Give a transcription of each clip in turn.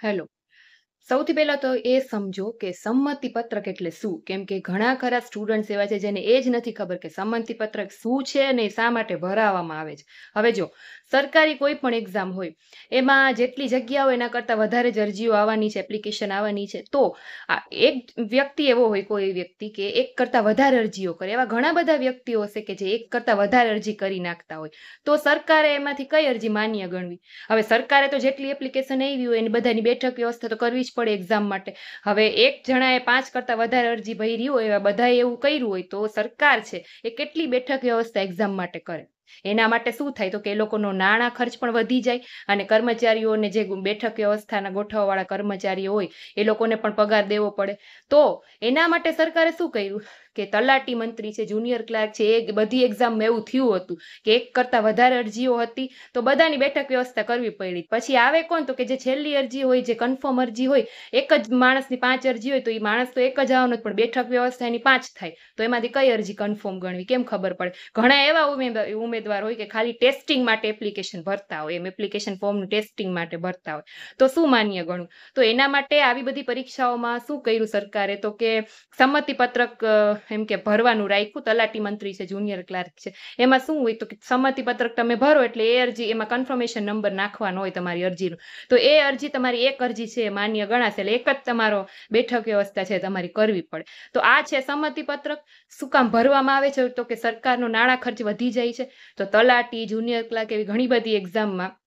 Hello. સૌથી પહેલા તો એ સમજો કે સંમતિ પત્રક એટલે શું? કેમ કે ઘણા ખરા સ્ટુડન્ટ્સ એવા છે જેને એ જ નથી ખબર કે સંમતિ પત્રક શું છે અને શા માટે ભરાવવામાં આવે છે. હવે જો, સરકારી કોઈ પણ એક્ઝામ હોય, એમાં જેટલી જગ્યાઓ એના કરતાં વધારે જ અરજીઓ આવવાની છે એપ્લિકેશન આવવાની છે, તો આ એક વ્યક્તિ એવો હોય, કોઈ વ્યક્તિ કે એક કરતાં વધારે અરજીઓ કરે, એવા ઘણા બધા વ્યક્તિઓ હશે કે જે એક કરતાં વધારે અરજી કરી નાખતા હોય. તો સરકારે એમાંથી કઈ અરજી માન્ય ગણવી? હવે સરકારે તો જેટલી એપ્લિકેશન આવી હોય, એની બધાની બેઠક વ્યવસ્થા તો કરવી જ પડે એક્ઝામ માટે. હવે એક જણાએ પાંચ કરતાં વધારે અરજી ભરી હોય એવા બધાએ એવું કર્યું હોય તો સરકાર છે એ કેટલી બેઠક વ્યવસ્થા એક્ઝામ માટે કરે. એના માટે શું થાય? તો કે એ લોકોનો નાણાં ખર્ચ પણ વધી જાય અને કર્મચારીઓને જે બેઠક વ્યવસ્થાના ગોઠવવાવાળા કર્મચારીઓ હોય એ લોકોને પણ પગાર દેવો પડે. તો એના માટે સરકારે શું કર્યું? કે તલાટી મંત્રી છે જુનિયર ક્લાર્ક છે, એ બધી એક્ઝામમાં એવું થયું હતું કે એક કરતાં વધારે અરજીઓ હતી, તો બધાની બેઠક વ્યવસ્થા કરવી પડી. પછી આવે કોણ? તો કે જે છેલ્લી અરજી હોય, જે કન્ફર્મ અરજી હોય, એક જ માણસની પાંચ અરજી હોય, તો એ માણસ તો એક જ આવવાનો પણ બેઠક વ્યવસ્થા એની પાંચ થાય. તો એમાંથી કઈ અરજી કન્ફર્મ ગણવી? કેમ ખબર પડે? ઘણા એવા ઉમેદવાર હોય કે ખાલી ટેસ્ટિંગ માટે એપ્લિકેશન ભરતા હોય, એમ એપ્લિકેશન ફોર્મનું ટેસ્ટિંગ માટે ભરતા હોય. તો શું માન્ય ગણવું તો એના માટે આવી બધી પરીક્ષાઓમાં શું કર્યું સરકારે? તો કે સંમતિ પત્રક એમ કે ભરવાનું રાખ્યું, તલાટી મંત્રી છે જુનિયર ક્લાર્ક છે. એમાં શું હોય તો કે સંમતિ પત્રક તમે ભરો એટલે એ અરજી, એમાં કન્ફર્મેશન નંબર નાખવાનો હોય તમારી અરજીનો. તો એ અરજી તમારી એક અરજી છે, માન્ય ગણાશે એટલે એક જ તમારો બેઠક વ્યવસ્થા છે, તમારી કરવી પડે. તો આ છે સંમતિ પત્રક શું કામ ભરવામાં આવે છે તો કે સરકારનો નાણાં ખર્ચ વધી જાય છે. તો તલાટી જુનિયર ક્લાર્ક એવી ઘણી બધી એક્ઝામમાં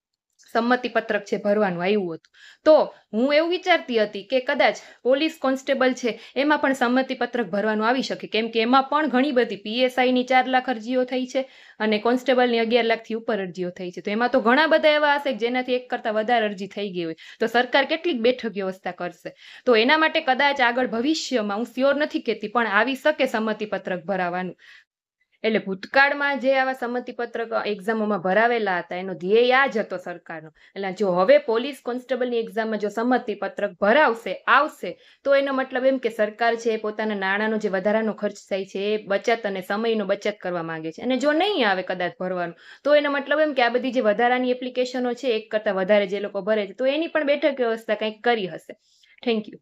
સંમતિ પત્રક છે ભરવાનું આવ્યું હતું. તો હું એવું વિચારતી હતી કે કદાચ પોલીસ કોન્સ્ટેબલ છે એમાં પણ સંમતિ પત્રક ભરવાનું આવી શકે, કેમ કે એમાં પણ ઘણી બધી પીએસઆઈની ચાર લાખ અરજીઓ થઈ છે અને કોન્સ્ટેબલની અગિયાર લાખથી ઉપર અરજીઓ થઈ છે. તો એમાં તો ઘણા બધા એવા હશે જેનાથી એક કરતાં વધારે અરજી થઈ ગઈ હોય. તો સરકાર કેટલીક બેઠક વ્યવસ્થા કરશે. તો એના માટે કદાચ આગળ ભવિષ્યમાં હું સ્યોર નથી કહેતી પણ આવી શકે સંમતિ પત્રક ભરાવાનું. એટલે ભૂતકાળમાં જે આવા સંમતિપત્રક એક્ઝામોમાં ભરાવેલા હતા, એનો ધ્યેય આ જ હતો સરકારનો. એટલે જો હવે પોલીસ કોન્સ્ટેબલની એક્ઝામમાં જો સંમતિપત્રક ભરાવશે, આવશે, તો એનો મતલબ એમ કે સરકાર છે એ પોતાના નાણાંનો જે વધારાનો ખર્ચ થાય છે, એ બચત અને સમયનો બચત કરવા માંગે છે. અને જો નહીં આવે કદાચ ભરવાનું, તો એનો મતલબ એમ કે આ બધી જે વધારાની એપ્લિકેશનો છે, એક કરતાં વધારે જે લોકો ભરે છે, તો એની પણ બેઠક વ્યવસ્થા કંઈક કરી હશે. Thank you